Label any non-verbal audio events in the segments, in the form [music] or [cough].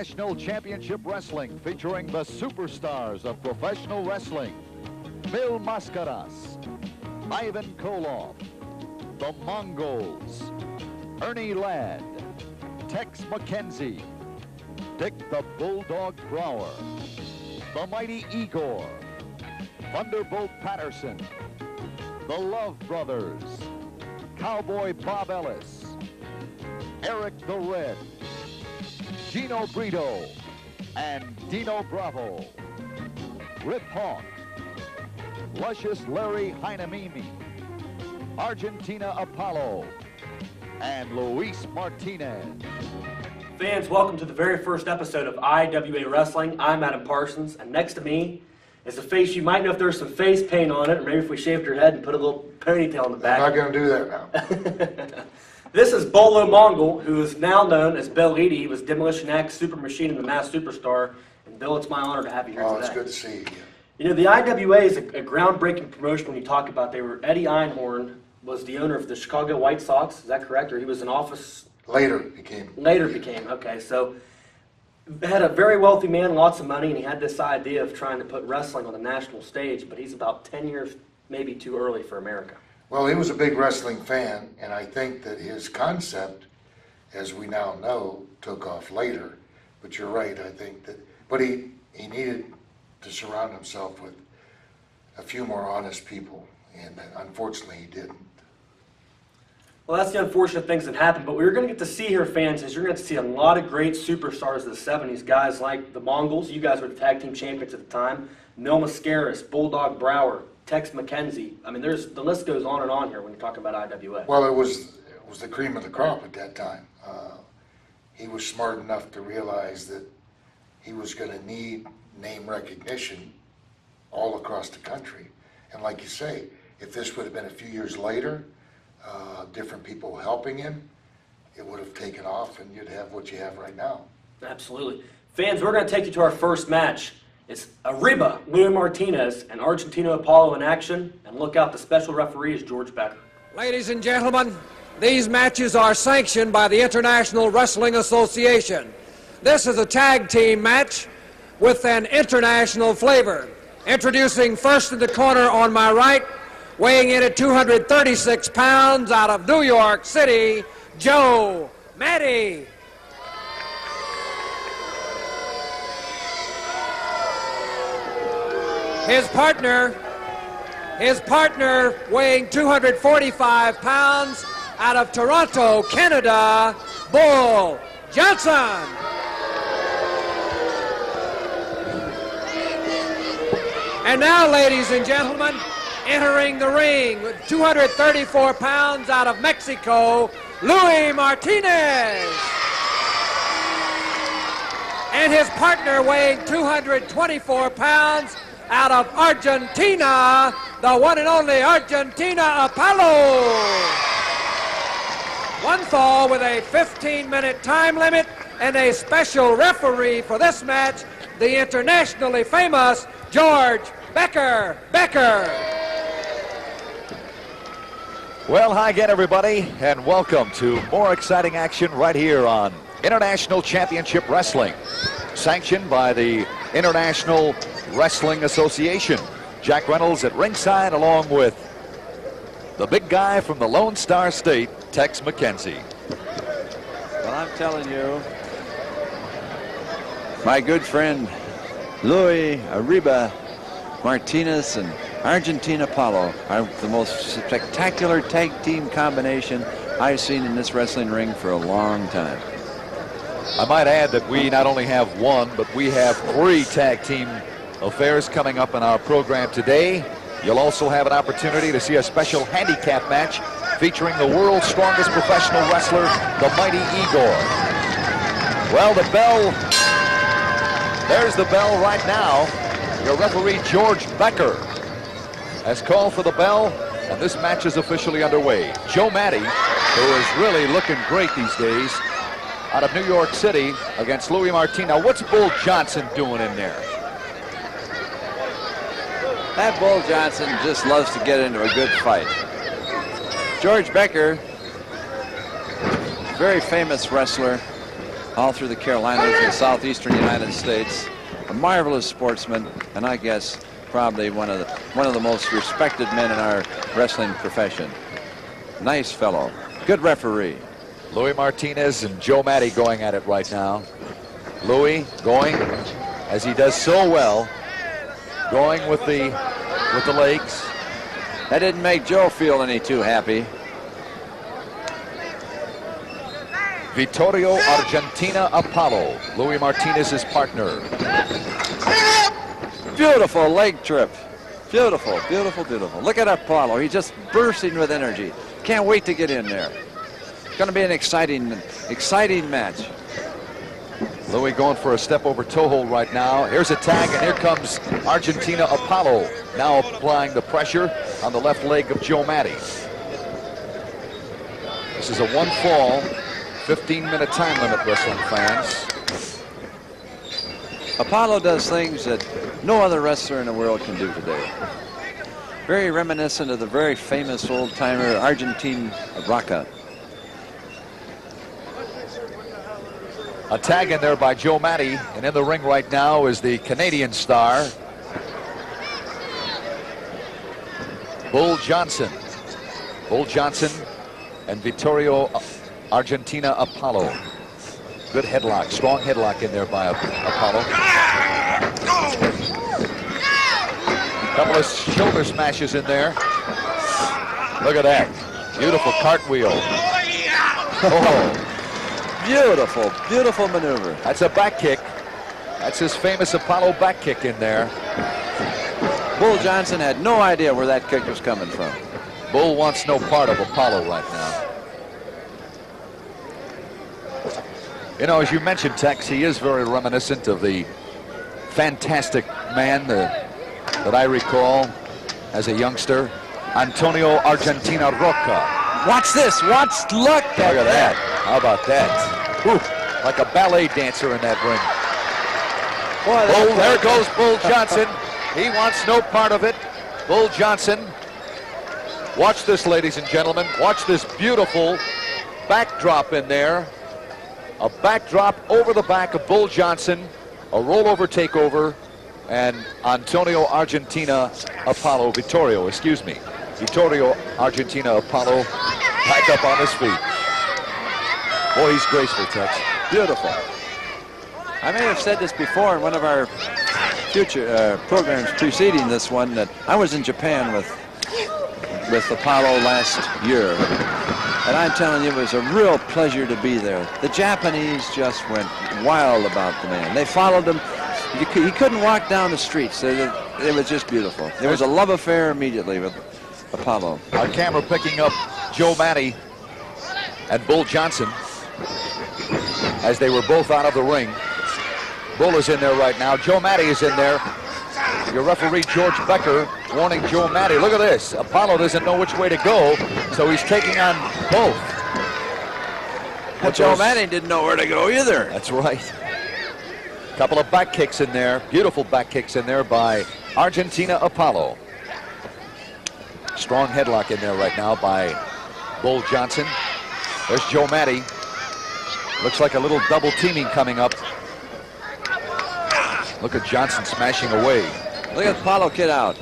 International Championship Wrestling featuring the superstars of professional wrestling. Mil Mascaras, Ivan Koloff, the Mongols, Ernie Ladd, Tex McKenzie, Dick the Bulldog Brower, the Mighty Igor, Thunderbolt Patterson, the Love Brothers, Cowboy Bob Ellis, Eric the Red, Gino Brito, and Dino Bravo, Rip Hawk, Luscious Larry Heinemimi, Argentina Apollo, and Luis Martinez. Fans, welcome to the very first episode of IWA Wrestling. I'm Adam Parsons, and next to me is a face you might know if there's some face paint on it, or maybe if we shaved your head and put a little ponytail in the back. I'm not going to do that now. [laughs] This is Bolo Mongol, who is now known as Bill Eadie. He was Demolition Axe, Super Machine, and the Masked Superstar. And Bill, it's my honor to have you here today. Oh, today. it's good to see you again. You know, the IWA is a, a groundbreaking promotion when you talk about they were Eddie Einhorn was the owner of the Chicago White Sox. Is that correct? Or he was in office Later became, later became okay. So had a very wealthy man, lots of money, and he had this idea of trying to put wrestling on the national stage. But he's about ten years, maybe too early for America. Well, he was a big wrestling fan, and I think that his concept, as we now know, took off later. But you're right, I think that, but he, he needed to surround himself with a few more honest people, and unfortunately he didn't. Well, that's the unfortunate things that happened, But what you're going to get to see here, fans, is you're going to see a lot of great superstars of the 70s. Guys like the Mongols. You guys were the tag team champions at the time. Mil Mascaras, Bulldog Brower, Tex McKenzie. I mean, there's the list goes on and on here when you talk about IWA. Well, it was, it was the cream of the crop at that time. Uh, He was smart enough to realize that he was gonna need name recognition all across the country. And like you say, if this would have been a few years later, uh, different people helping him, it would have taken off and you'd have what you have right now. Absolutely. Fans, we're going to take you to our first match. It's Arriba, Louis Martinez, and Argentino Apollo in action. And look out, the special referee is George Becker. Ladies and gentlemen, these matches are sanctioned by the International Wrestling Association. This is a tag team match with an international flavor. Introducing first in the corner on my right, weighing in at 236 pounds out of New York City, Joe Matty. His partner, his partner weighing 245 pounds out of Toronto, Canada, Bull Johnson. And now, ladies and gentlemen, entering the ring with 234 pounds out of Mexico, Louis Martinez. And his partner weighing 224 pounds out of Argentina, the one and only Argentina Apollo. One fall with a 15 minute time limit and a special referee for this match, the internationally famous George Becker. Becker. Well, hi again, everybody, and welcome to more exciting action right here on International Championship Wrestling, sanctioned by the International Wrestling Association. Jack Reynolds at ringside, along with the big guy from the Lone Star State, Tex McKenzie. Well, I'm telling you, my good friend Louis Arriba Martinez and Argentina Apollo are the most spectacular tag team combination I've seen in this wrestling ring for a long time. I might add that we not only have one, but we have three tag team affairs coming up in our program today. You'll also have an opportunity to see a special handicap match featuring the world's strongest professional wrestler, the mighty Igor. Well, the bell, there's the bell right now. Your referee, George Becker, has called for the bell, and this match is officially underway. Joe Matty, who is really looking great these days, out of New York City against Louis Martin. Now, what's Bull Johnson doing in there? That Bull Johnson just loves to get into a good fight. George Becker, very famous wrestler, all through the Carolinas and southeastern United States. A marvelous sportsman, and I guess probably one of the one of the most respected men in our wrestling profession. Nice fellow. Good referee. Louis Martinez and Joe Matty going at it right now. Louis going as he does so well, going with the with the Lakes. That didn't make Joe feel any too happy. Vittorio Argentina Apollo, Louis Martinez's partner. Beautiful leg trip. Beautiful, beautiful, beautiful. Look at Apollo. He's just bursting with energy. Can't wait to get in there. It's going to be an exciting, exciting match. Louis going for a step over toe hold right now. Here's a tag, and here comes Argentina Apollo, now applying the pressure on the left leg of Joe Matty. This is a one fall, 15 minute time limit, wrestling fans. Apollo does things that no other wrestler in the world can do today. Very reminiscent of the very famous old timer Argentine Rocca. A tag in there by Joe Matty, and in the ring right now is the Canadian star, Bull Johnson. Bull Johnson and Vittorio uh, Argentina Apollo. Good headlock, strong headlock in there by Apollo. Couple of shoulder smashes in there. Look at that. Beautiful cartwheel. Oh, oh. Beautiful, beautiful maneuver. that's a back kick. That's his famous Apollo back kick in there. Bull Johnson had no idea where that kick was coming from. Bull wants no part of Apollo right now. You know, as you mentioned, Tex, he is very reminiscent of the fantastic man that, that I recall as a youngster, Antonio Argentina Rocca. Watch this. Watch. Look Look at that. How about that? Like a ballet dancer in that ring. Boy, Bull, there goes Bull [laughs] Johnson. He wants no part of it. Bull Johnson. Watch this, ladies and gentlemen. Watch this beautiful backdrop in there. A backdrop over the back of Bull Johnson. A rollover takeover. And Antonio Argentina Apollo Vittorio, excuse me. Vittorio Argentina Apollo back up on his feet. Boy, he's graceful, Tex. Beautiful. I may have said this before in one of our future uh, programs preceding this one that I was in Japan with with Apollo last year. And I'm telling you, it was a real pleasure to be there. The Japanese just went wild about the man. They followed him. He couldn't walk down the streets. It, was just beautiful. There was a love affair immediately with Apollo. Our camera picking up Joe Matty and Bull Johnson as they were both out of the ring. Bull is in there right now. Joe Matty is in there. Your referee, George Becker, warning Joe Matty. Look at this. Apollo doesn't know which way to go, so he's taking on both. But Joe Manning didn't know where to go either. That's right. Couple of back kicks in there. Beautiful back kicks in there by Argentina Apollo. Strong headlock in there right now by Bull Johnson. There's Joe Matty. Looks like a little double teaming coming up. Look at Johnson smashing away. Look at Apollo kid out.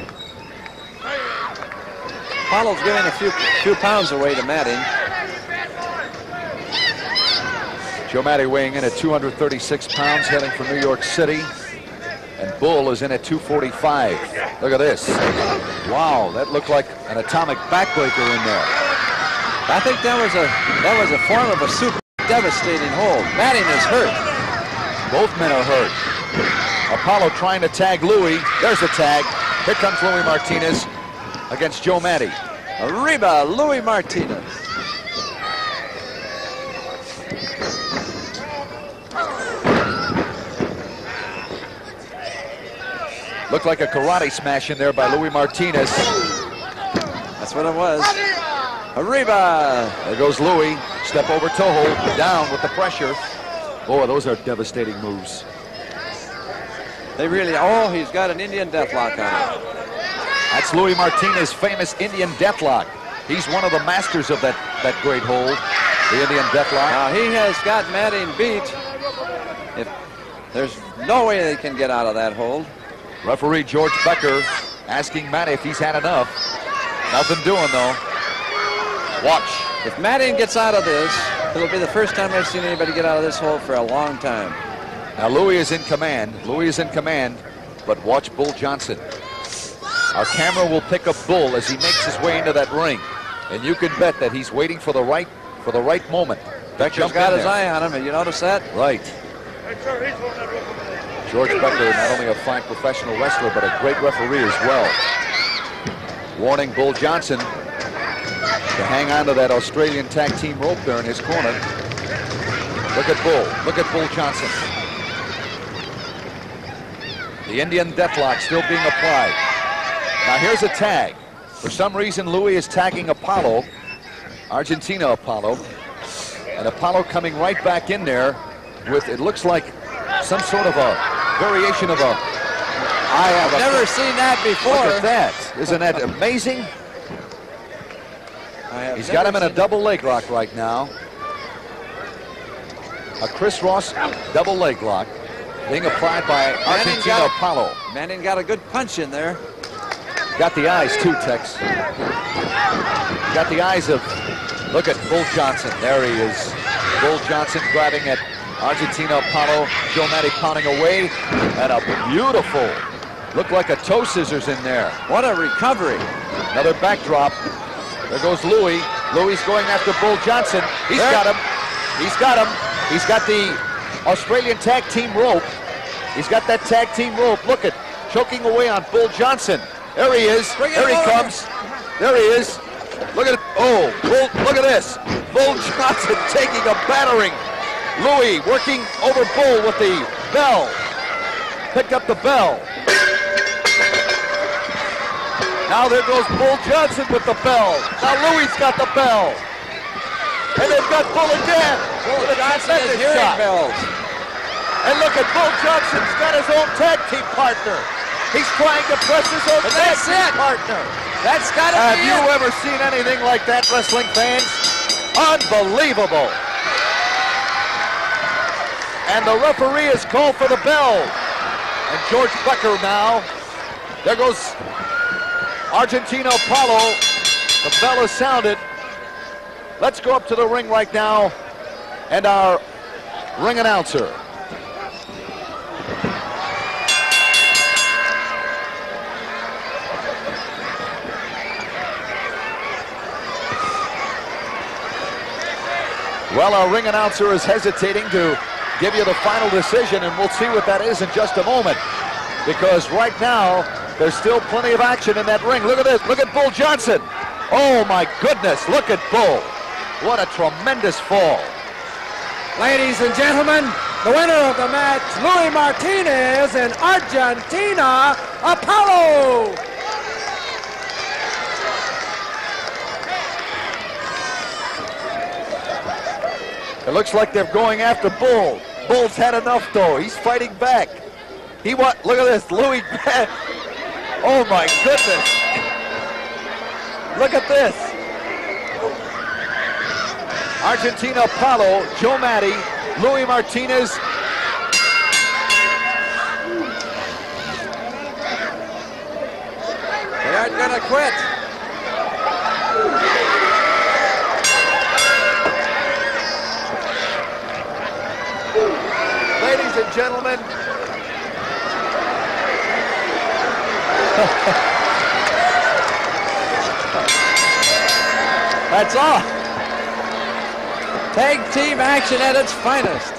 Apollo's giving a few few pounds away to Matting. Joe Matty weighing in at 236 pounds, heading from New York City. And Bull is in at 245. Look at this. Wow, that looked like an atomic backbreaker in there. I think that was a that was a form of a super devastating hold. Matting is hurt. Both men are hurt. Apollo trying to tag Louis. There's a tag. Here comes Louis Martinez against Joe Matty. Arriba, Louis Martinez. Looked like a karate smash in there by Louis Martinez. That's what it was. Arriba. There goes Louis. Step over toe hold. Down with the pressure. Boy, those are devastating moves. They really, oh, he's got an Indian deathlock on him. That's Louis Martinez's famous Indian deathlock. He's one of the masters of that, that great hold, the Indian deathlock. Now he has got Matting beat, If there's no way they can get out of that hold. Referee George Becker asking Matty if he's had enough. Nothing doing though. Watch. If Madden gets out of this, it'll be the first time I've seen anybody get out of this hole for a long time. Now Louis is in command. Louis is in command, but watch Bull Johnson. Our camera will pick up Bull as he makes his way into that ring, and you can bet that he's waiting for the right for the right moment. Becker's got his there. eye on him. Have you noticed that? Right. George Becker, not only a fine professional wrestler, but a great referee as well. Warning Bull Johnson to hang on to that Australian tag team rope there in his corner. Look at Bull. Look at Bull Johnson. The Indian deathlock still being applied. Now here's a tag. For some reason, Louis is tagging Apollo, Argentina Apollo, and Apollo coming right back in there with, it looks like some sort of a variation of a, I have never seen that before. look at that. Isn't that amazing? He's got him in a double leg lock right now. A Chris Ross double leg lock being applied by Argentina. Apollo. Manning got a good punch in there. Got the eyes too, Tex. Got the eyes of, look at Bull Johnson. There he is. Bull Johnson grabbing at Argentina Apollo. Joe Matty pounding away. And a beautiful, look like a toe scissors in there. What a recovery. Another backdrop. There goes Louis. Louis going after Bull Johnson. He's There. got him. He's got him. He's got the Australian tag team rope. He's got that tag team rope. Look at choking away on Bull Johnson. There he is. Bring there he comes. There he is. Look at Oh, Bull, look at this. Bull Johnson [laughs] taking a battering. Louis working over Bull with the bell. Picked up the bell. Now there goes Bull Johnson with the bell. Now Louis got the bell. And they've got Bull again. Bull Johnson is hearing shot. bells. And look at Bull Johnson's got his own tag team partner. He's trying to press his own But tag that's team it. partner. That's got to Have you it. ever seen anything like that, wrestling fans? Unbelievable. And the referee has called for the bell. And George Becker now. There goes Argentina Apollo. The bell is sounded. Let's go up to the ring right now. And our ring announcer. Well, our ring announcer is hesitating to give you the final decision, and we'll see what that is in just a moment. Because right now, there's still plenty of action in that ring. Look at this. Look at Bull Johnson. Oh, my goodness. Look at Bull. What a tremendous fall. Ladies and gentlemen, the winner of the match, Louis Martinez and Argentina Apollo. It looks like they're going after Bull. Bull's had enough, though. He's fighting back. He what? Look at this. Louis. [laughs] oh, my goodness. Look at this. Argentina Apollo, Joe Matty, Louis Martinez. They aren't to quit. Ladies and gentlemen, That's all. Tag team action at its finest.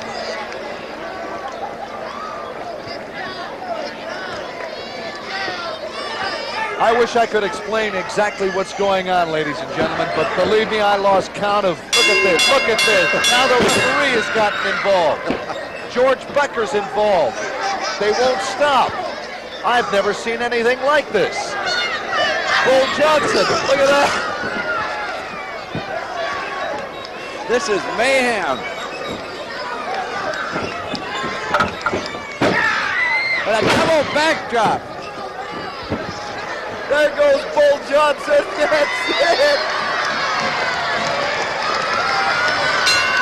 I wish I could explain exactly what's going on, ladies and gentlemen, but believe me, I lost count of, look at this, look at this. Now the referee has gotten involved. George Becker's involved. They won't stop. I've never seen anything like this. Bull Johnson, look at that. This is mayhem. But a double backdrop. There goes Bull Johnson. [laughs] That's it.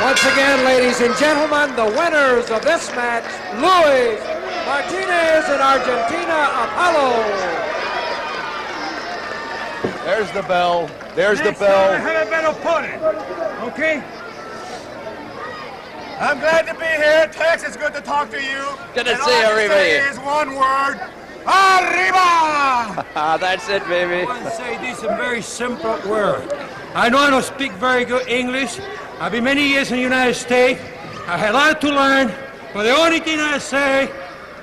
Once again, ladies and gentlemen, the winners of this match, Luis Martinez and Argentina Apollo. There's the bell. There's the Next time I bell. have a better opponent. Okay? I'm glad to be here. Tex, it's good to talk to you. Good to and see all you, I can Arriba. say is one word. Arriba! [laughs] Ah, that's it, baby. I want to say this in very simple word. I know I don't speak very good English. I've been many years in the United States. I had a lot to learn, but the only thing I say,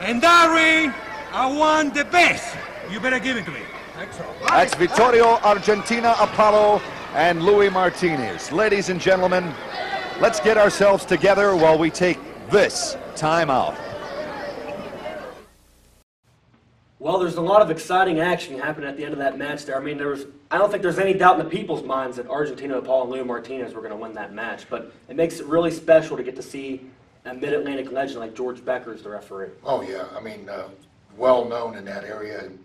in that ring, I want the best. You better give it to me. That's all. That's Vittorio Argentina Apollo and Louis Martinez. Ladies and gentlemen, let's get ourselves together while we take this time out. Well, there's a lot of exciting action happening at the end of that match there. I mean, there was, I don't think there's any doubt in the people's minds that Argentina Paul and Lou Martinez were going to win that match, but it makes it really special to get to see a Mid-Atlantic legend like George Becker as the referee. Oh, yeah, I mean, uh, well-known in that area, and,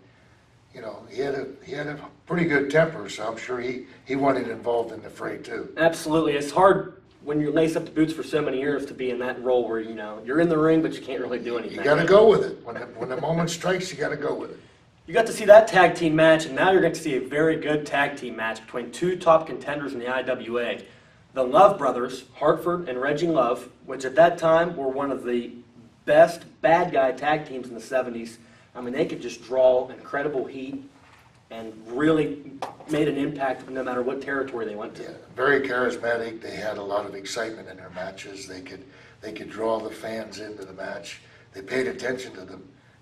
you know, he had a, he had a pretty good temper, so I'm sure he, he wanted involved in the fray, too. Absolutely. It's hard when you lace up the boots for so many years to be in that role where, you know, you're in the ring, but you can't really do anything. You gotta go with it. When the, when the moment strikes, you gotta go with it. You got to see that tag team match, and now you're going to see a very good tag team match between two top contenders in the IWA. The Love Brothers, Hartford and Reggie Love, which at that time were one of the best bad guy tag teams in the 70s. I mean, they could just draw incredible heat and really made an impact no matter what territory they went to. Yeah, very charismatic. They had a lot of excitement in their matches. They could they could draw the fans into the match. They paid attention to the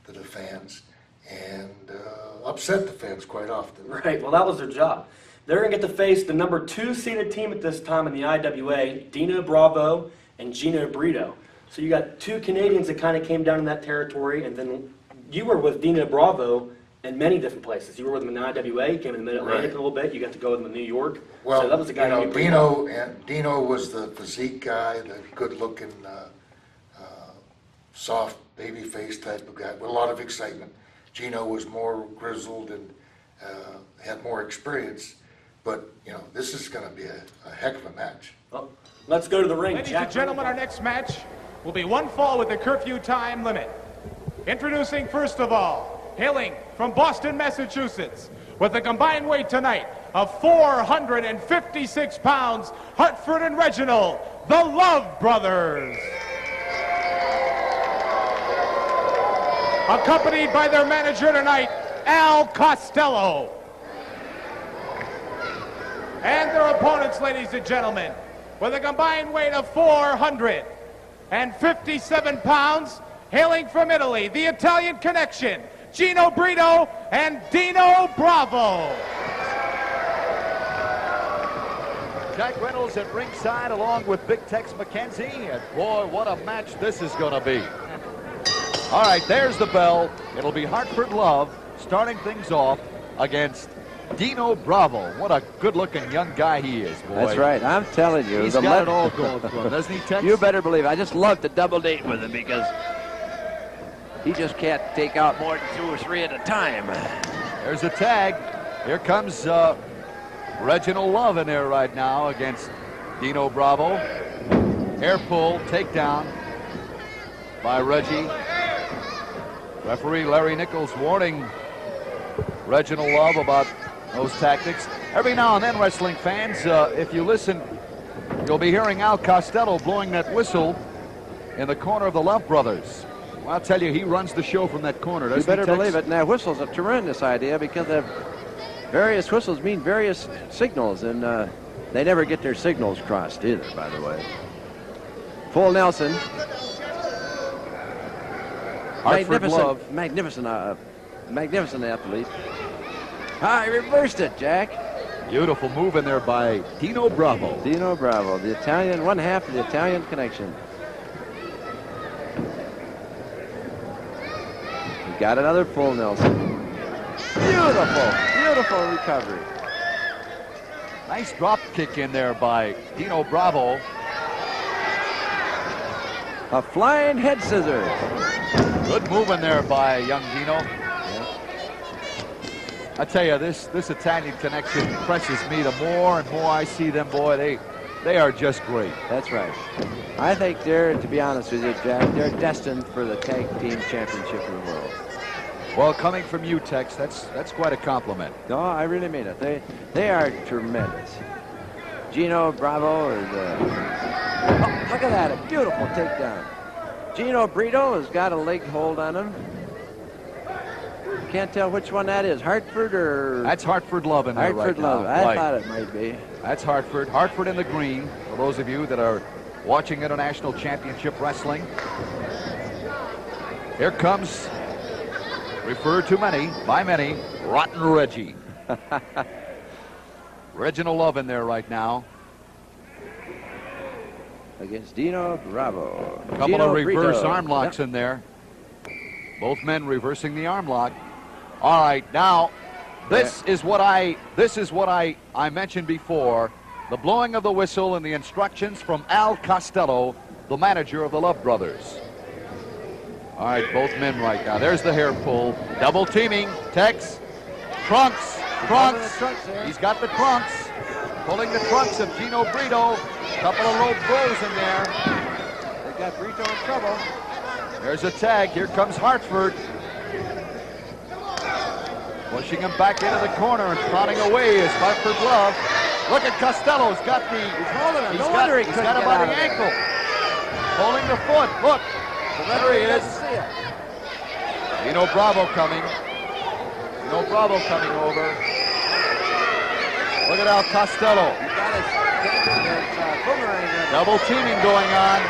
to the fans and uh, upset the fans quite often. [laughs] Right, well, that was their job. They're going to get to face the number two seeded team at this time in the IWA, Dino Bravo and Gino Brito. So you got two Canadians that kind of came down in that territory, and then you were with Dino Bravo in many different places. You were with him in the IWA, came in the Mid-Atlantic Right. a little bit, you got to go with him in New York. Well, so that was the guy you know, you Dino and Dino was the physique guy, the good-looking, uh, uh, soft baby face type of guy with a lot of excitement. Gino was more grizzled and uh, had more experience. But you know, this is going to be a, a heck of a match. Well, let's go to the ring. Ladies Jack and gentlemen, our next match will be one fall with the curfew time limit. Introducing first of all, hailing from Boston, Massachusetts, with a combined weight tonight of 456 pounds, Hartford and Reginald, the Love Brothers. Accompanied by their manager tonight, Al Costello. And their opponents, ladies and gentlemen, with a combined weight of 457 pounds, hailing from Italy, the Italian connection, Gino Brito and Dino Bravo. Jack Reynolds at ringside along with Big Tex McKenzie. And boy, what a match this is going to be. All right, there's the bell. It'll be Hartford Love starting things off against Dino Bravo. What a good-looking young guy he is, boy. That's right. I'm telling you. He's the got it all going for him, doesn't he, [laughs] Tex? You better believe. it. I just love to double date with him because he just can't take out more than two or three at a time. There's a tag. Here comes uh, Reginald Love in there right now against Dino Bravo. Air pull, takedown by Reggie. Referee Larry Nichols warning Reginald Love about those tactics. Every now and then, wrestling fans, uh, if you listen, you'll be hearing Al Costello blowing that whistle in the corner of the Love Brothers. Well, I'll tell you, he runs the show from that corner. You better believe it. Now, whistle's a tremendous idea because the various whistles mean various signals, and uh, they never get their signals crossed either, by the way. Full Nelson. Hartford magnificent, Love. magnificent, uh, magnificent athlete. Ah, he reversed it, Jack. Beautiful move in there by Dino Bravo. Dino Bravo, the Italian, one half of the Italian connection. Got another full Nelson. Beautiful, beautiful recovery. Nice drop kick in there by Dino Bravo. A flying head scissors. Good move in there by young Dino. I tell you, this this Italian connection impresses me. The more and more I see them, boy, they They are just great. That's right. I think they're, to be honest with you, Jack, they're destined for the tag team championship of the world. Well, coming from you, Tex, that's that's quite a compliment. No, I really mean it. They they are tremendous. Gino Bravo is uh, oh, look at that, a beautiful takedown. Gino Brito has got a leg hold on him. Can't tell which one that is, Hartford or That's Hartford Love in there Hartford right Love. now. I Right. thought it might be. That's Hartford. Hartford in the green, for those of you that are watching International Championship Wrestling. Here comes, referred to many, by many, Rotten Reggie. [laughs] Reginald Love in there right now. Against Dino Bravo. A couple Gino of reverse Brito. arm locks in there. Both men reversing the arm lock. All right, now this is what I this is what I I mentioned before. The blowing of the whistle and the instructions from Al Costello, the manager of the Love Brothers. All right, both men right now. There's the hair pull. Double teaming. Tex. Trunks. Trunks. trunks. He's got the trunks. Pulling the trunks of Gino Brito. Couple of low blows in there. They got Brito in trouble. There's a tag. Here comes Hartford. Pushing him back into the corner and prodding away is Hartford Love. Look at Costello's got the. He's holding him. He's No got, wonder he he's got him by the ankle. Holding the foot. Look. There he is. Doesn't see it. Dino Bravo coming. Dino Bravo coming over. Look at Al Costello. He got his, his uh. Double teaming going on.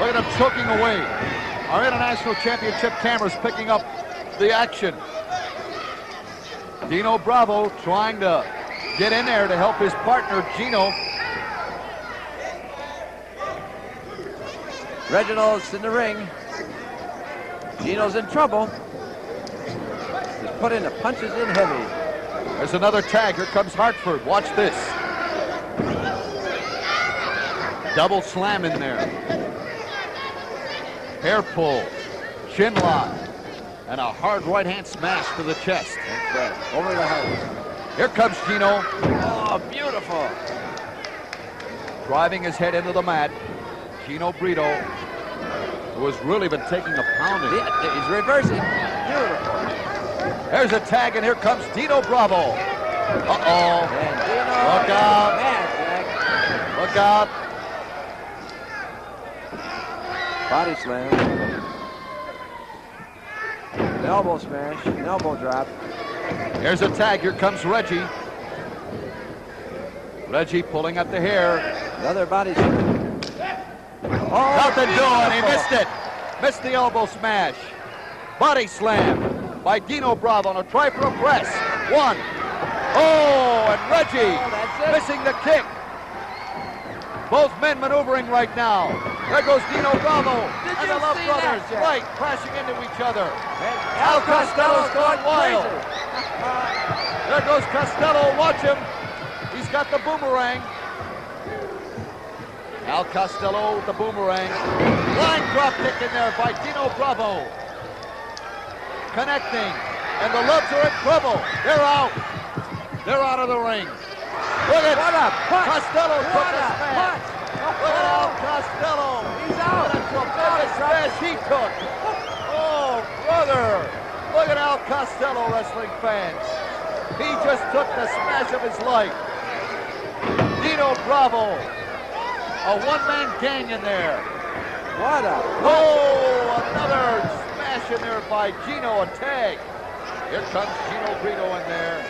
Look at him choking away. Our international championship cameras picking up the action. Dino Bravo trying to get in there to help his partner Gino. Reginald's in the ring. Gino's in trouble. He's put putting the punches in heavy. There's another tag. Here comes Hartford. Watch this. Double slam in there. Hair pull, chin lock, and a hard right hand smash to the chest. Right. Over the head. Here comes Gino. Oh, beautiful. driving his head into the mat. Gino Brito, who has really been taking a pounding. He- He's reversing. Beautiful. There's a tag, and here comes Dino Bravo. Uh-oh. Look out. Jack. Look out. Body slam. An elbow smash. An elbow drop. Here's a tag. Here comes Reggie. Reggie pulling at the hair. Another body slam. Oh, Nothing doing. He missed it. Missed the elbow smash. Body slam by Dino Bravo on a try for a press. One. Oh, and Reggie Oh, missing the kick. Both men maneuvering right now. There goes Dino Bravo Did and the Love that, Brothers. Jack? right, crashing into each other. And Al Costello's gone wild. There goes Costello. Watch him. He's got the boomerang. Al Costello with the boomerang. Line drop kick in there by Dino Bravo. Connecting. And the Loves are in trouble. They're out. They're out of the ring. Look at What a punch. Costello took What a a smash. punch. Look at Al oh. Costello. He's out. What a tremendous smash he took. Oh, brother. Look at Al Costello, wrestling fans. He just took the smash of his life. Dino Bravo. A one-man gang in there. What a Oh, another smash in there by Gino, a tag. Here comes Gino Brito in there.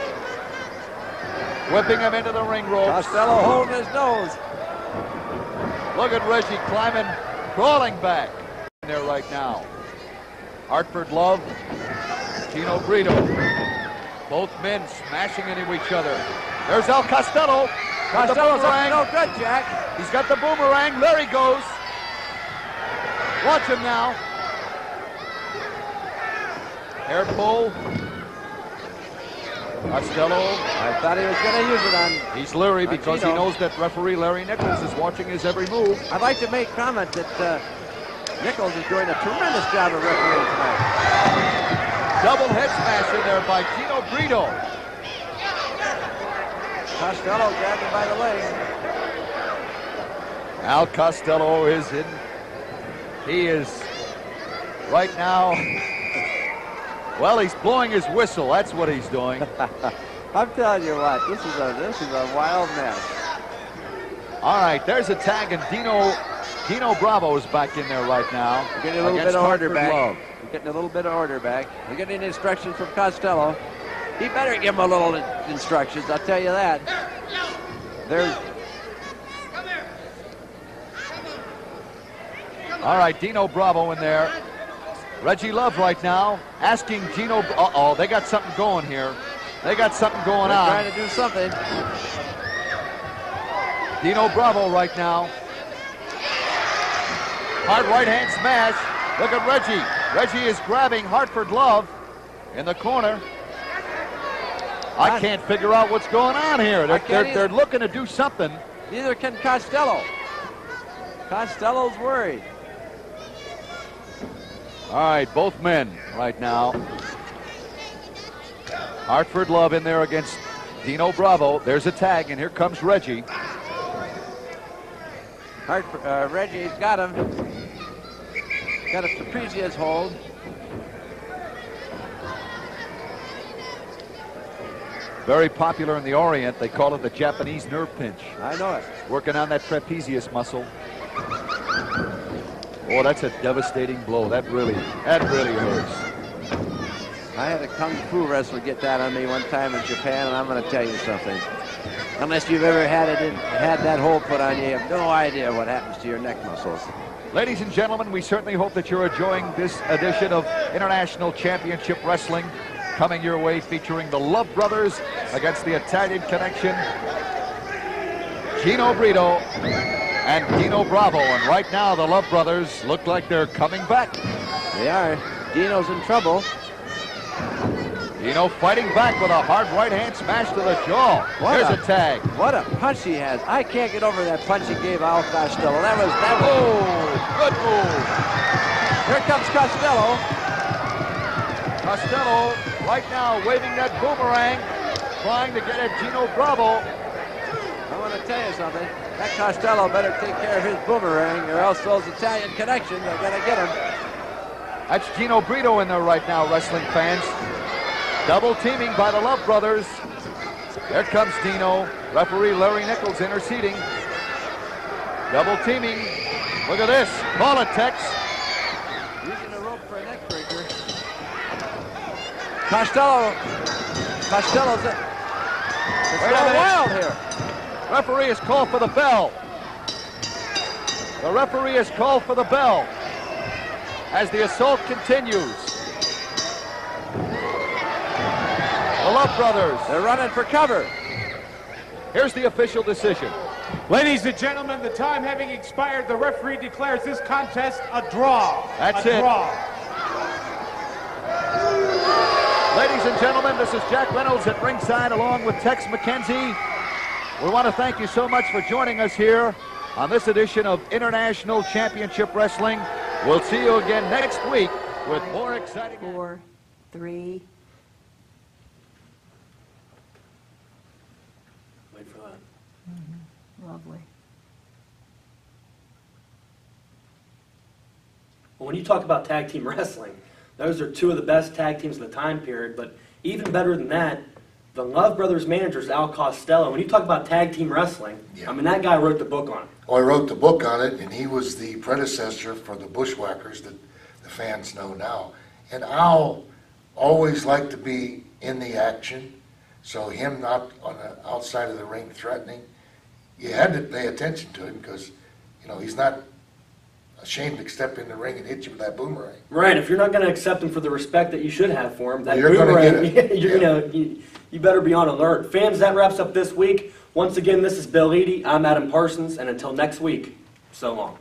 Whipping him into the ring ropes. Costello holding his nose. Look at Reggie climbing, crawling back in there right now. Hartford Love, Gino Brito. Both men smashing into each other. There's Al Costello. Got the Costello's up boomerang. no good, Jack. He's got the boomerang. There he goes. Watch him now. Air pull. Costello. I thought he was going to use it on. He's leery because he knows that referee Larry Nichols is watching his every move. I'd like to make comment that uh, Nichols is doing a tremendous job of refereeing tonight. Double head smash in there by Gino Brito. Costello grabbed him by the leg. Al Costello is in. He is right now. Well, he's blowing his whistle. That's what he's doing. [laughs] I'm telling you what, this is a this is a wild mess. All right, there's a tag, and Dino Dino Bravo is back in there right now. We're getting a little bit of order back. Love. We're getting a little bit of order back. We're getting instructions from Costello. He better give him a little in- instructions, I'll tell you that. There's All right, Dino Bravo in there. Reggie Love right now asking Dino. Uh oh, they got something going here. They got something going they're on. trying to do something. Dino Bravo right now. Hard right hand smash. Look at Reggie. Reggie is grabbing Hartford Love in the corner. I can't figure out what's going on here. They're, they're, they're looking to do something. Neither can Costello. Costello's worried. All right, both men right now. Hartford Love in there against Dino Bravo. There's a tag, and here comes Reggie. Hart, uh, Reggie's got him. Got a trapezius hold. Very popular in the Orient. They call it the Japanese nerve pinch. I know it. Working on that trapezius muscle. Oh, that's a devastating blow. That really, that really hurts. I had a kung fu wrestler get that on me one time in Japan, and I'm going to tell you something. Unless you've ever had it in, had that hole put on you, you have no idea what happens to your neck muscles. Ladies and gentlemen, we certainly hope that you're enjoying this edition of International Championship Wrestling coming your way featuring the Love Brothers against the Italian Connection, Gino Brito and Gino Bravo. And right now, the Love Brothers look like they're coming back. They are. Dino's in trouble. Dino fighting back with a hard right hand smash to the jaw. What There's a- a tag. What a punch he has. I can't get over that punch he gave Al Costello. That was, that was, Oh, good move. here comes Costello. Costello right now waving that boomerang, trying to get at Gino Bravo. I want to tell you something. That Costello better take care of his boomerang or else those Italian connections are going to get him. That's Gino Brito in there right now, wrestling fans. Double teaming by the Love Brothers. There comes Dino. Referee Larry Nichols interceding. Double teaming. Look at this. Call it, Tex. Using the rope for a neck breaker. Costello. Costello's it. It's Wait a going wild here. Referee has called for the bell. The referee has called for the bell as the assault continues. The Love Brothers. They're running for cover. Here's the official decision. Ladies and gentlemen, the time having expired, the referee declares this contest a draw. That's a it. draw. Ladies and gentlemen, this is Jack Reynolds at ringside along with Tex McKenzie. We want to thank you so much for joining us here on this edition of International Championship Wrestling. We'll see you again next week with more exciting. four, three, Wait for that. Mm-hmm. lovely. Well, when you talk about tag team [laughs] wrestling, those are two of the best tag teams of the time period. But even better than that, the Love Brothers manager is Al Costello. When you talk about tag team wrestling, Yeah. I mean that guy wrote the book on it. Well, he wrote the book on it, and he was the predecessor for the Bushwhackers that the fans know now. And Al always liked to be in the action, so him not on the outside of the ring threatening, you had to pay attention to him because, you know, he's not ashamed to step in the ring and hit you with that boomerang. Right. If you're not going to accept him for the respect that you should have for him, that You're boomerang, get it. [laughs] you're Yeah. gonna you, you better be on alert. Fans, that wraps up this week. Once again, this is Bill Eadie. I'm Adam Parsons, and until next week, so long.